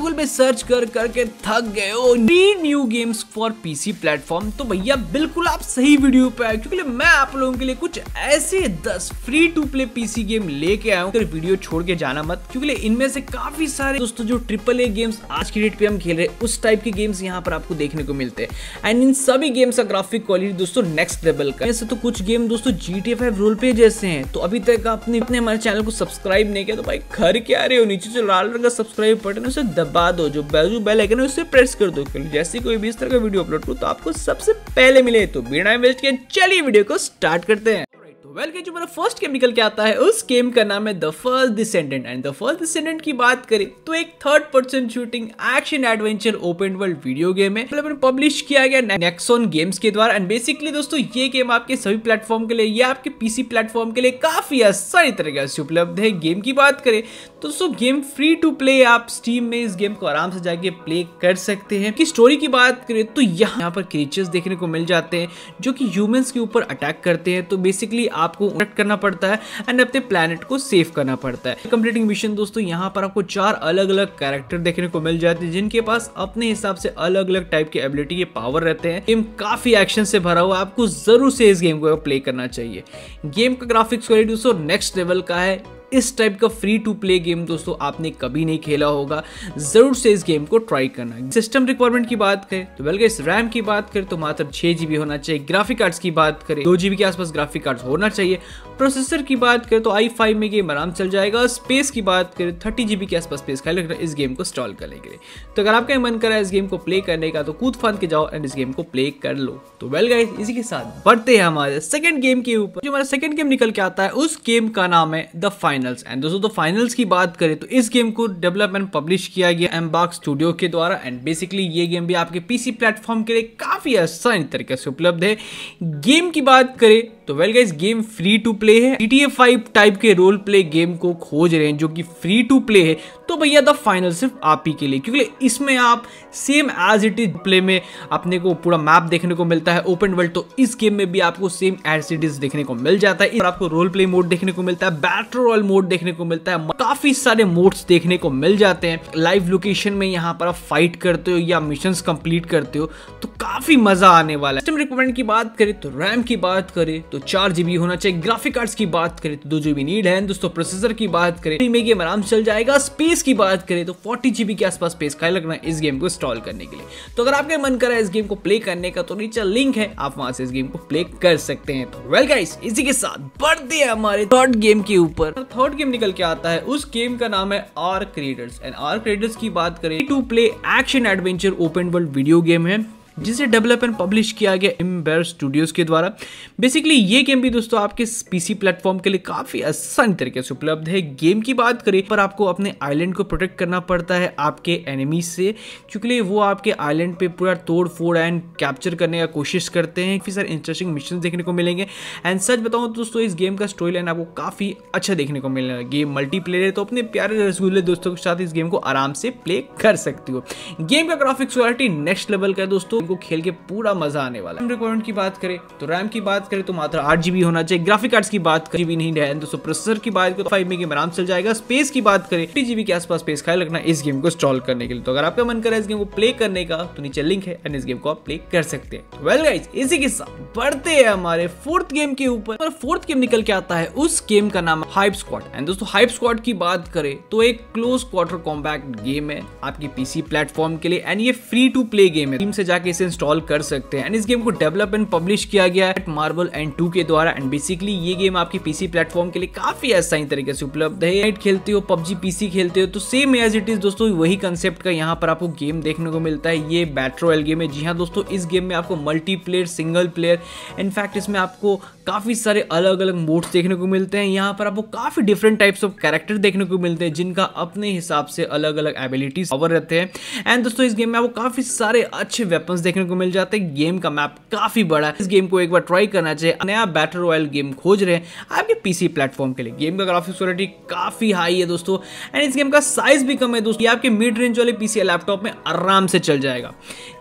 Google पे search कर करके थक गए हो। नी new games for PC platform तो भैया, बिल्कुल आप सही वीडियो पे आए क्योंकि मैं आप लोगों के लिए कुछ ऐसे 10 free to play PC game लेके आया हूँ। वीडियो छोड़ के जाना मत, क्योंकि इनमें से काफ़ी सारे दोस्तों, जो ट्रिपल ए गेम्स आज की डेट पे हम खेल रहे उस टाइप के गेम्स यहाँ पर आपको देखने को मिलते हैं। एंड इन सभी गेम्स का ग्राफिक क्वालिटी दोस्तों नेक्स्ट लेवल का ऐसे तो कुछ गेम दोस्तों जी टी फाइव रोल पे जैसे हैं। तो अभी तक आपने अपने हमारे चैनल को सब्सक्राइब नहीं किया तो भाई घर के आ रहे हो, नीचे जो लाल रंग का सब्सक्राइब बटन उसे दबा दो जो बैजू बेल आइकन है, उसे प्रेस कर दो, क्योंकि जैसे कोई भी इस तरह का वीडियो अपलोड करूँ तो आपको सबसे पहले मिले तो बिना वेस्ट के चलिए वीडियो को स्टार्ट करते हैं। वेल के जो मेरा फ़र्स्ट गेम निकल के आता है, उस गेम का नाम है the first descendant and the first descendant की बात करें तो एक third person shooting action adventure open world video game है। मतलब पब्लिश किया गया नेक्सॉन गेम्स के द्वारा एंड बेसिकली दोस्तों, ये गेम आपके सभी प्लेटफॉर्म के लिए, या आपके पीसी प्लेटफॉर्म के लिए काफ़ी आसानी तरीके से उपलब्ध है। गेम की बात करें तो दोस्तों गेम फ्री टू प्ले आप स्टीम में इस गेम को आराम से जाके प्ले कर सकते हैं। कि स्टोरी की बात करें तो यहाँ यहाँ पर क्रिएचर्स देखने को मिल जाते हैं, जो कि ह्यूमंस के ऊपर अटैक करते हैं। तो बेसिकली आपको प्रोटेक्ट करना पड़ता है एंड अपने प्लानट को सेव करना पड़ता है। कंप्लीटिंग मिशन दोस्तों, यहाँ पर आपको चार अलग अलग कैरेक्टर देखने को मिल जाते हैं, जिनके पास अपने हिसाब से अलग अलग टाइप के एबिलिटी के पावर रहते हैं। गेम काफ़ी एक्शन से भरा हुआ आपको ज़रूर से इस गेम को प्ले करना चाहिए। गेम का ग्राफिक्स क्वालिटी दोस्तों नेक्स्ट लेवल का है। इस टाइप का फ्री टू प्ले गेम दोस्तों आपने कभी नहीं खेला होगा। ज़रूर से इस गेम को ट्राई करना। सिस्टम रिक्वायरमेंट की बात करें तो बल्कि इस रैम की बात करें तो मात्र छह जीबी होना चाहिए। ग्राफिक कार्ड्स की बात करें, दो जीबी के आसपास ग्राफिक कार्ड होना चाहिए। प्रोसेसर की बात करें तो आई फाइव में गेम आराम चल जाएगा। स्पेस की बात करें थर्टी जीबी के आसपास स्पेस खाली रखना, इस गेम को इंस्टॉल करने के लिए। तो अगर आपका मन करा इस गेम को प्ले करने का तो कूद फान के जाओ एंड इस गेम को प्ले कर लो। तो वेल गाइस इसी के साथ बढ़ते हैं हमारे सेकंड गेम के ऊपर। जो हमारा सेकंड गेम निकल के आता है, उस गेम का नाम है द फाइनल्स एंड दोस्तों द फाइनल्स की बात करें तो इस गेम को डेवलप एंड पब्लिश किया गया एम्बाक स्टूडियो के द्वारा। एंड बेसिकली ये गेम भी आपके पीसी प्लेटफॉर्म के लिए काफ़ी आसान तरीके से उपलब्ध है। गेम की बात करें तो well guys game free to play है। GTA 5 टाइप के रोल प्ले गेम को खोज रहे हैं जो कि फ्री टू प्ले है। तो भैया द फाइनल सिर्फ़ आप ही के लिए, क्योंकि इसमें आप same as it is play में अपने को पूरा मैप देखने को मिलता है ओपन वर्ल्ड तो इस गेम में भी आपको सेम एज इट इज़ देखने को मिल जाता है। आपको रोल प्ले मोड देखने को मिलता है बैटर रॉयल मोड देखने को मिलता है, काफ़ी सारे मोड्स देखने को मिल जाते हैं। लाइव लोकेशन में यहाँ पर आप फाइट करते हो या मिशन कंप्लीट करते हो तो काफ़ी मज़ा आने वाला है। सिस्टम रिक्वायरमेंट की बात करें तो रैम की बात करें तो चार जीबी होना चाहिए। ग्राफिक कार्ड्स की बात करें तो दो जीबी नीड है। दोस्तों प्रोसेसर की बात करें में गेम आराम चल जाएगा। स्पेस की बात करें तो फोर्टी जीबी के आसपास स्पेस खाली लगना इस गेम को इंस्टॉल करने के लिए। तो अगर आपका मन करा इस गेम को प्ले करने का तो नीचे लिंक है, आप वहाँ से इस गेम को प्ले कर सकते हैं। तो वेल गाइस इसी के साथ बढ़ते हैं हमारे थर्ड गेम के ऊपर। थर्ड गेम निकल के आता है। उस गेम का नाम है R creators and R creators की बात करें to play action adventure open world video game है। जिसे डेवलप एंड पब्लिश किया गया इम्बेर स्टूडियोज के द्वारा। बेसिकली ये गेम भी दोस्तों आपके पीसी प्लेटफॉर्म के लिए काफ़ी आसान तरीके से उपलब्ध है। गेम की बात करें, पर आपको अपने आइलैंड को प्रोटेक्ट करना पड़ता है आपके एनिमीज से। क्योंकि वो आपके आइलैंड पे पूरा तोड़, फोड़ एंड कैप्चर करने का कोशिश करते हैं। फिर सारे इंटरेस्टिंग मिशन देखने को मिलेंगे। एंड सच बताऊँ दोस्तों, इस गेम का स्टोरी लाइन आपको काफ़ी अच्छा देखने को मिलेगा गेम मल्टीप्लेयर है तो अपने प्यारे रसगुल्ले दोस्तों के साथ इस गेम को आराम से प्ले कर सकती हो। गेम का ग्राफिक्स क्वालिटी नेक्स्ट लेवल का है दोस्तों। को खेल के पूरा मज़ा आने वाला है। रिक्वायरमेंट की बात करें तो रैम की बात करें तो मात्र आठ जीबी होना चाहिए। ग्राफिक कार्ड्स की बात करें भी नहीं है दोस्तों प्रोसेसर की बात करें तो फाइव में आराम चल जाएगा। स्पेस की बात करें टी जीबी के आसपास स्पेस खाली लगना इस गेम को इंस्टॉल करने के लिए। तो अगर आपका मन करे इस गेम को प्ले करने का तो नीचे लिंक है एंड इस गेम को आप प्ले कर सकते हैं। वेल गाइस इसी के साथ बढ़ते हैं हमारे फोर्थ गेम के ऊपर। फोर्थ गेम निकल के आता है उस गेम का नाम हाइप स्क्वाड एंड दोस्तों हाइप स्क्वाड की बात करें तो एक क्लोज क्वार्टर कॉम्पैक्ट गेम है आपकी पीसी प्लेटफॉर्म के लिए। एंड ये फ्री टू प्ले गेम है। टीम से जाके इसे इंस्टॉल कर सकते हैं। इस गेम को डेवलप एंड पब्लिश किया गया है मार्बल एंड टू के द्वारा। एंड बेसिकली ये गेम आपकी पीसी प्लेटफॉर्म के लिए काफ़ी आसानी तरीके से उपलब्ध है। नाइट खेलते हो, पबजी पीसी खेलते हो तो सेम एज इट इज़ दोस्तों, वही कंसेप्ट का यहाँ पर आपको गेम देखने को मिलता है। ये बैट्रो गेम है। जी हाँ दोस्तों, इस गेम में आपको multi player single player in fact इसमें आपको काफ़ी सारे अलग अलग मोड्स देखने को मिलते हैं। यहाँ पर आपको काफ़ी डिफरेंट टाइप्स ऑफ़ कैरेक्टर देखने को मिलते हैं, जिनका अपने हिसाब से अलग अलग एबिलिटीज पावर रहते हैं। एंड दोस्तों इस गेम में आपको काफ़ी सारे अच्छे वेपन्स देखने को मिल जाते हैं। गेम का मैप काफ़ी बड़ा है। इस गेम को एक बार ट्राई करना चाहिए। नया बैटर रॉयल गेम खोज रहे हैं। आपके पीसी प्लेटफॉर्म के लिए। गेम का ग्राफिक्स क्वालिटी काफ़ी हाई है दोस्तों। एंड इस गेम का साइज़ भी कम है दोस्तों। ये आपके मिड रेंज वाले पीसी लैपटॉप में आराम से चल जाएगा।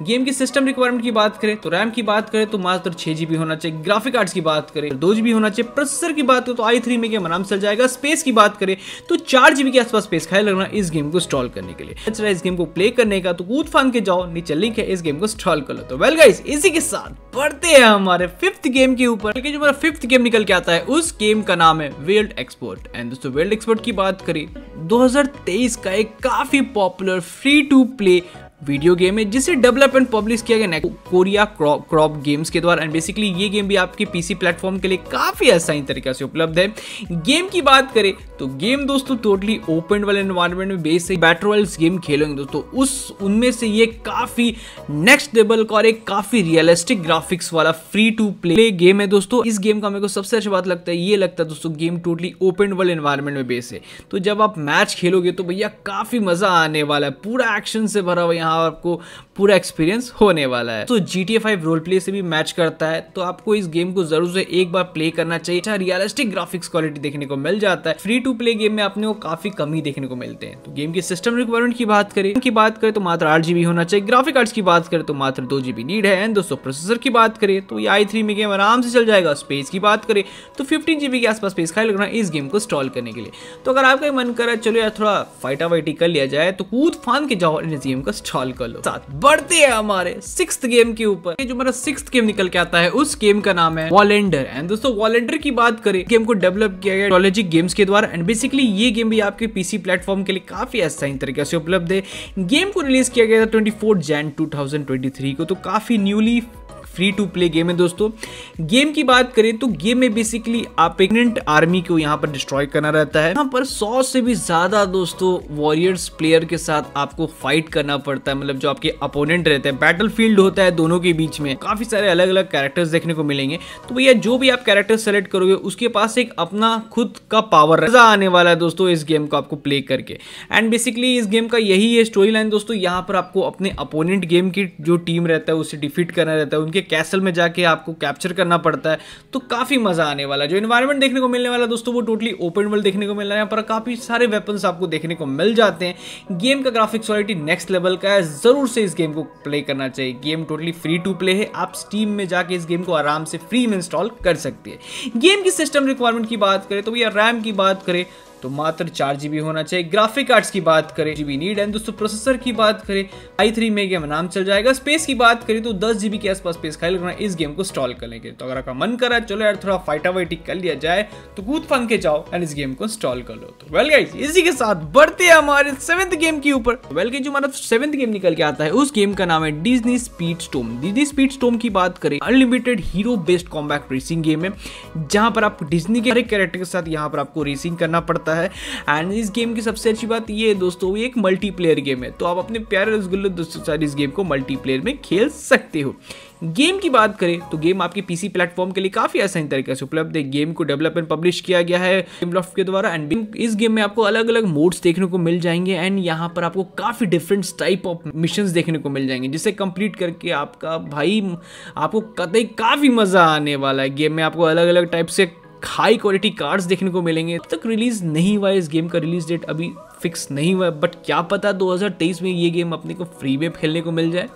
गेम की सिस्टम रिक्वायरमेंट की बात करें तो रैम की बात करें तो मात्र छह जीबी होना चाहिए। ग्राफिक कार्ड्स की बात करें, दो जीबी होना चाहिए। प्रोसेसर की बात करें तो आई थ्री में गेम आराम से चल जाएगा। स्पेस की बात करें तो चार जीबी के आसपास स्पेस खाए लगना इस गेम को इंस्टॉल करने के लिए। इस गेम को प्ले करने का। तो कूद फान के जाओ, नीचे लिंक है, इस गेम को इंस्टॉल कर लो तो वेल गाइस इसी के साथ बढ़ते हैं हमारे फिफ्थ गेम के ऊपर। जो हमारा फिफ्थ गेम निकल के आता है, उस गेम का नाम है वेल्ड एक्सपोर्ट एंड दोस्तों वेल्ड एक्सपोर्ट की बात करें 2023 का एक काफ़ी popular free to play video game है, जिसे डेवलप एंड पब्लिश किया गया कोरिया क्रॉप गेम्स के द्वारा। एंड बेसिकली ये गेम भी आपके पीसी प्लेटफॉर्म के लिए काफ़ी आसानी तरीके से उपलब्ध है। गेम की बात करें तो गेम दोस्तों टोटली ओपन वाले एनवायरमेंट में बेस है बैटर गेम खेलेंगे दोस्तों। उस, उनमें से ये काफ़ी नेक्स्ट लेवल का और एक काफ़ी रियलिस्टिक ग्राफिक्स वाला फ्री टू प्ले गेम है दोस्तों। इस गेम का मेरे को सबसे अच्छी बात लगता है, ये लगता है दोस्तों game totally open world environment में बेस है तो जब आप मैच खेलोगे तो भैया काफ़ी मज़ा आने वाला है, पूरा एक्शन से भरा हुआ यहाँ आपको पूरा एक्सपीरियंस होने वाला है। तो G T five role play से भी मैच करता है तो आपको इस गेम को ज़रूर से एक बार प्ले करना चाहिए रियलिस्टिक ग्राफिक्स क्वालिटी देखने को मिल जाता है। फ्री प्ले गेम में आपने को काफ़ी कमी देखने को मिलते हैं। तो गेम की सिस्टम रिक्वायरमेंट की बात करें की बात करें तो मात्र आठ जीबी होना चाहिए। ग्राफिक कार्ड की बात करें तो मात्र दो जीबी नीड है। एंड दोस्तों प्रोसेसर की बात करें तो ये आई थ्री में गेम आराम से चल जाएगा। स्पेस की बात करें तो फिफ्टीन जीबी के आसपास स्पेस खाई लगना इस गेम को इंस्टॉल करने के लिए। तो अगर आपका मन करे चलो यार थोड़ा फाइटा वाइटी कर लिया जाए तो कूद फान के जाओ इस गेम को इंस्टॉल कर लो। साथ बढ़ते हैं हमारे सिक्स गेम के ऊपर। जो हमारा सिक्स गेम निकल के आता है, उस गेम का नाम है वॉलेंडर एंड दोस्तों वॉलेंडर की बात करें गेम को डेवलप किया गया गेम्स के द्वारा। एंड बेसिकली ये गेम भी आपके पीसी प्लेटफॉर्म के लिए काफ़ी आसानी तरीके से उपलब्ध है। गेम को रिलीज़ किया गया था ट्वेंटी फोर जैन टू को तो काफ़ी newly free to play game है दोस्तों। गेम की बात करें तो गेम में बेसिकली आप आर्मी को यहाँ पर डिस्ट्रॉय करना रहता है। यहाँ पर सौ से भी ज़्यादा दोस्तों वॉरियर्स प्लेयर के साथ आपको फाइट करना पड़ता है। मतलब जो आपके अपोनेंट रहते हैं। बैटल फ़ील्ड होता है दोनों के बीच में। काफ़ी सारे अलग अलग कैरेक्टर्स देखने को मिलेंगे। तो भैया जो भी आप कैरेक्टर सेलेक्ट करोगे, उसके पास एक अपना खुद का पावर मज़ा आने वाला है दोस्तों इस गेम को आपको प्ले करके। एंड बेसिकली इस गेम का यही है स्टोरी लाइन दोस्तों। यहाँ पर आपको अपने अपोनेंट गेम की जो टीम रहता है, उसे डिफीट करना रहता है। उनके कैसल में जाके आपको कैप्चर करना पड़ता है तो काफ़ी मज़ा आने वाला है। जो इन्वायरमेंट देखने को मिलने वाला दोस्तों, वो टोटली ओपन वर्ल्ड देखने को मिल रहा है। पर काफ़ी सारे वेपन्स आपको देखने को मिल जाते हैं। गेम का ग्राफिक्स क्वालिटी नेक्स्ट लेवल का है। ज़रूर से इस गेम को प्ले करना चाहिए। Game totally free to play है। आप स्टीम में जाके इस गेम को आराम से फ्री में इंस्टॉल कर सकते हैं। गेम की सिस्टम रिक्वायरमेंट की बात करें तो भैया रैम की बात करें तो मात्र चार जीबी होना चाहिए। ग्राफिक कार्ड्स की बात करें जीबी नीड एंड दोस्तों प्रोसेसर की बात करें आई थ्री में गेम नाम चल जाएगा। स्पेस की बात करें तो दस जीबी के आसपास स्पेस खाली लगना इस गेम को इंस्टॉल कर लेंगे। तो अगर आपका मन करा चलो यार, थोड़ा फाइटा वाइटी कर लिया जाए तो कूद फन के जाओ एंड इस गेम को इंस्टॉल कर लो। तो वेल गाइस इसी के साथ बढ़ते हैं हमारे सेवेंथ गेम के ऊपर। वेल गाइज़ जो हमारा सेवेंथ गेम निकल के आता है, उस गेम का नाम है Disney speed storm Disney speed storm की बात करें unlimited hero based combat racing game है, जहाँ पर आप डिजनी के हर एक कैरेक्टर के साथ यहाँ पर आपको रेसिंग करना पड़ता है। एंड इस गेम की सबसे अच्छी बात ये है दोस्तों, ये एक मल्टीप्लेयर गेम है। तो आप अपने प्यारे रसगुल्ले दोस्तों साथ इस गेम को मल्टीप्लेयर में खेल सकते हो। गेम की बात करें तो गेम आपके पीसी प्लेटफॉर्म के लिए काफ़ी आसानी तरीके से उपलब्ध है। गेम को डेवलप एंड पब्लिश किया गया है गेम लॉफ्ट के द्वारा एंड इस गेम में आपको अलग अलग मोड्स देखने को मिल जाएँगे एंड यहाँ पर आपको काफ़ी डिफरेंट टाइप ऑफ़ मिशन देखने को मिल जाएँगे, जिसे कंप्लीट करके आपका भाई, आपको कतई काफ़ी मज़ा आने वाला है। गेम में आपको अलग अलग टाइप से हाई क्वालिटी कार्ड्स देखने को मिलेंगे। अब तक रिलीज़ नहीं हुआ इस गेम का रिलीज़ डेट अभी फिक्स नहीं हुआ। बट क्या पता 2023 में ये गेम अपने को फ्री में खेलने को मिल जाए।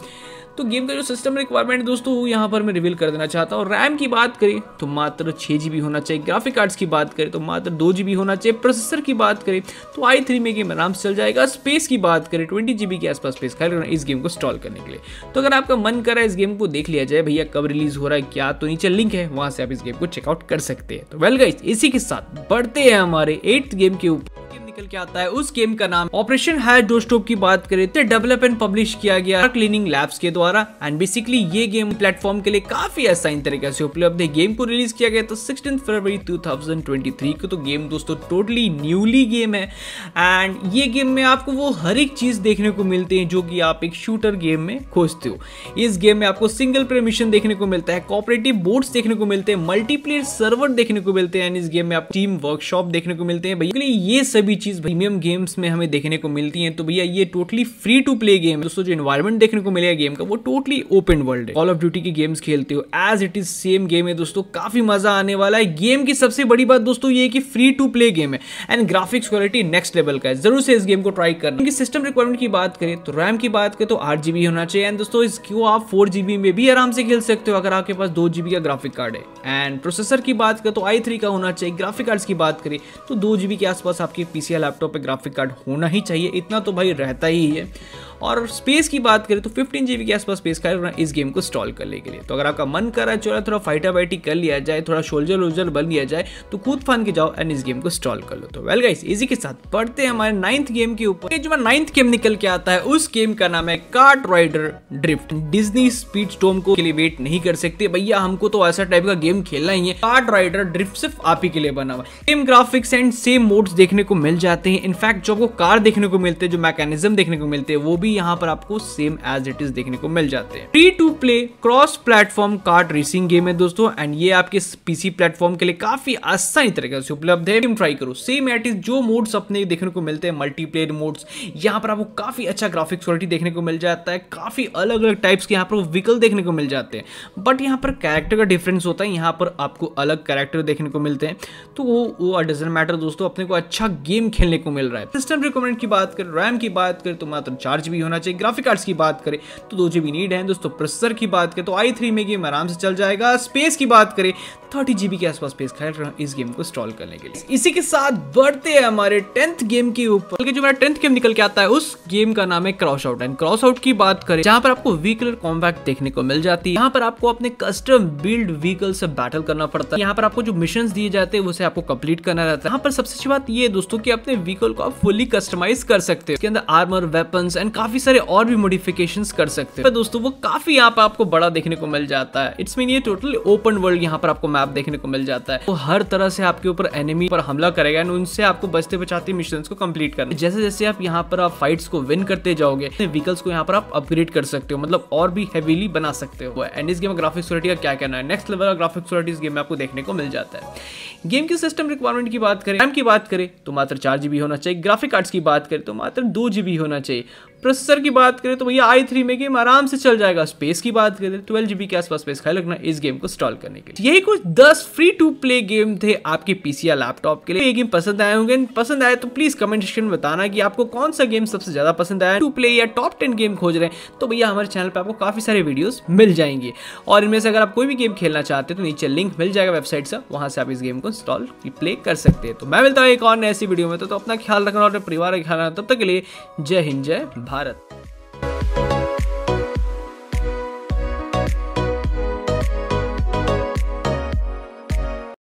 तो गेम का जो सिस्टम रिक्वायरमेंट दोस्तों यहाँ पर मैं रिवील कर देना चाहता हूँ। रैम की बात करें तो मात्र छः जी होना चाहिए। ग्राफिक कार्ड्स की बात करें तो मात्र दो जी होना चाहिए। प्रोसेसर की बात करें तो आई थ्री में गेम आराम से चल जाएगा। स्पेस की बात करें ट्वेंटी जी के आसपास स्पेस खाली इस गेम को इंस्टॉल करने के लिए। तो अगर आपका मन कर है इस गेम को देख लिया जाए, भैया कब रिलीज़ हो रहा है, क्या तो नीचे लिंक है, वहाँ से आप इस गेम को चेकआउट कर सकते हैं। तो वेल गाइस इसी के साथ बढ़ते हैं हमारे एट्थ गेम के ऊपर। निकल के आता है उस गेम का नाम ऑपरेशन है डोस्टोप की बात करें तो डेवलप एंड पब्लिश किया गया क्लीनिंग लैब्स के द्वारा। एंड बेसिकली ये गेम प्लेटफॉर्म के लिए काफ़ी आसान तरीके से उपलब्ध है। गेम को रिलीज़ किया गया तो सिक्सटीन फरवरी 2023 को। तो गेम दोस्तों टोटली न्यूली गेम है। एंड ये गेम में आपको वो हर एक चीज़ देखने को मिलती है जो कि आप एक शूटर गेम में खोजते हो। इस गेम में आपको सिंगल प्लेयर मिशन देखने को मिलता है कॉपरेटिव बोर्ड्स देखने को मिलते हैं मल्टीप्लेयर सर्वर देखने को मिलते हैं। इस गेम में आपको टीम वर्कशॉप देखने को मिलते हैं। भैया ये सभी चीज़ प्रीमियम गेम्स में हमें देखने को मिलती है तो भैया ये totally free to play game है। दोस्तों, जो इन्वायरमेंट देखने को मिलेगा गेम का, वो टोटली ओपन वर्ल्ड है। कॉल ऑफ़ ड्यूटी की गेम्स खेलते हो as it is same game है दोस्तों, काफ़ी मज़ा आने वाला है। गेम की सबसे बड़ी बात दोस्तों ये कि फ्री टू प्ले गेम है and graphics quality next level का है। ज़रूर से इस गेम को ट्राई करना। सिस्टम रिक्वायरमेंट की बात करें तो रैम की बात करें तो आठ होना चाहिए एंड दोस्तों इसको आप फोर में भी आराम से खेल सकते हो, अगर आपके पास दो का ग्राफिक कार्ड है। एंड प्रोसेसर की बात करें तो आई का होना चाहिए। ग्राफिक कार्ड की बात करें तो दो के आसपास आपके पीसी लैपटॉप पे ग्राफिक कार्ड होना ही चाहिए इतना तो भाई रहता ही है। और स्पेस की बात करें तो 15 जीबी के आसपास स्पेस का इस गेम को इंस्टॉल करने के लिए। तो अगर आपका मन कर रहा है, चलो थोड़ा फाइटा वाइटी कर लिया जाए, थोड़ा शोल्जर वोल्जर बन लिया जाए तो खुद फान के जाओ एंड इस गेम को इंस्टॉल कर लो। तो वेल गाइस इसी के साथ पढ़ते हैं हमारे नाइन्थ गेम के ऊपर। जो नाइन्थ गेम निकल के आता है, उस गेम का नाम है kart rider drift Disney speed storm को के लिए वेट नहीं कर सकते। भैया, हमको तो ऐसा टाइप का गेम खेलना ही है। कार्ट राइडर ड्रिफ्ट सिर्फ़ आप ही के लिए बना हुआ same graphics and same modes देखने को मिल जाते हैं। इनफैक्ट जो आपको कार देखने को मिलते हैं, जो मैकेनिज्म देखने को मिलते हैं, वो भी यहाँ पर आपको सेम एज इट इज़ देखने को मिल जाते हैं। Free to play cross platform kart racing game है दोस्तों एंड ये आपके पीसी प्लेटफॉर्म के लिए काफ़ी आसानी तरीके से उपलब्ध है। ट्राई करो। सेम एट इज़ जो मोड्स अपने देखने को मिलते हैं मल्टीप्लेयर मोड्स यहाँ पर आपको काफ़ी अच्छा ग्राफिक्स क्वालिटी देखने को मिल जाता है। काफ़ी अलग अलग टाइप्स के यहाँ पर व्हीकल देखने को मिल जाते हैं। बट यहाँ पर कैरेक्टर का डिफरेंस होता है। यहाँ पर आपको अलग कैरेक्टर देखने को मिलते हैं। तो वो वो डजेंट मैटर दोस्तों, अपने को अच्छा गेम खेलने को मिल रहा है। सिस्टम रिकमेंड की बात करें रैम की बात करें तो मात्र चार्ज जीबी होना चाहिए। ग्राफिक कार्ड्स की बात करें तो दो जीबी नीड है दोस्तों। प्रोसेसर की बात करें तो आई थ्री में गेम आराम से चल जाएगा। स्पेस की बात करें थर्टी जीबी के आसपास स्पेस खेल रहा इस गेम को इंस्टॉल करने के लिए। इसी के साथ बढ़ते हैं हमारे टेंथ गेम के ऊपर। जो मेरा टेंथ गेम निकल के आता है, उस गेम का नाम है cross out and cross out की बात करें, जहाँ पर आपको व्हीकल कॉम्पैक्ट देखने को मिल जाती है। यहाँ पर आपको अपने कस्टम बिल्ड व्हीकल से बैटल करना पड़ता है। यहाँ पर आपको जो मिशन दिए जाते हैं, उसे आपको कंप्लीट करना रहता है। यहाँ पर सबसे अच्छी बात ये दोस्तों की अपने व्हीकल को आप फुली कस्टमाइज कर सकते हो। इसके अंदर आर्मर वेपन्स एंड काफ़ी सारे और भी मोडिफिकेशन कर सकते हो। दोस्तों, वो काफ़ी यहाँ पर आपको बड़ा देखने को मिल जाता है। इट्स मीन ये टोटली ओपन वर्ल्ड यहाँ पर आपको मैप देखने को मिल जाता है। तो हर तरह से आपके ऊपर एनिमी पर हमला करेगा एंड उनसे आपको बचते बचाते मिशन को कंप्लीट करना। जैसे जैसे आप यहाँ पर आप फाइट्स को विन करते जाओगे व्हीकल्स को यहाँ पर आप अपग्रेड कर सकते हो। मतलब और भी हैवीली बना सकते हो। एंड इस गेम ग्राफिक्स क्वालिटी का क्या कहना है? नेक्स्ट लेवल का ग्राफिक्स क्वालिटी इस गेम में आपको देखने को मिल जाता है। गेम की सिस्टम रिक्वायरमेंट की बात करें रैम की बात करें तो मात्र चार जीबी होना चाहिए। ग्राफिक कार्ड्स की बात करें तो मात्र दो जीबी होना चाहिए। प्रोसेसर की बात करें तो भैया आई थ्री में गेम आराम से चल जाएगा। स्पेस की बात करें ट्वेल्व जीबी के आसपास स्पेस खाई लगना इस गेम को इंस्टॉल करने के लिए। यही कुछ दस फ्री टू प्ले गेम थे आपके पीसी या लैपटॉप के लिए। ये गेम पसंद आए होंगे। पसंद आए तो प्लीज़ कमेंट सेक्शन में बताना कि आपको कौन सा गेम सबसे ज़्यादा पसंद आया। टू प्ले या टॉप टेन गेम खोज रहे हैं तो भैया हमारे चैनल पर आपको काफ़ी सारे वीडियोस मिल जाएँगे। और इनमें से अगर आप कोई भी गेम खेलना चाहते हैं तो नीचे लिंक मिल जाएगा वेबसाइट से वहाँ से आप इस गेम को इंस्टॉल प्ले कर सकते हैं। तो मैं मिलता हूँ एक और ऐसी वीडियो में तो, तो अपना ख्याल रखना और अपने परिवार का ख्याल रखना। तब तक के लिए जय हिंद जय भारत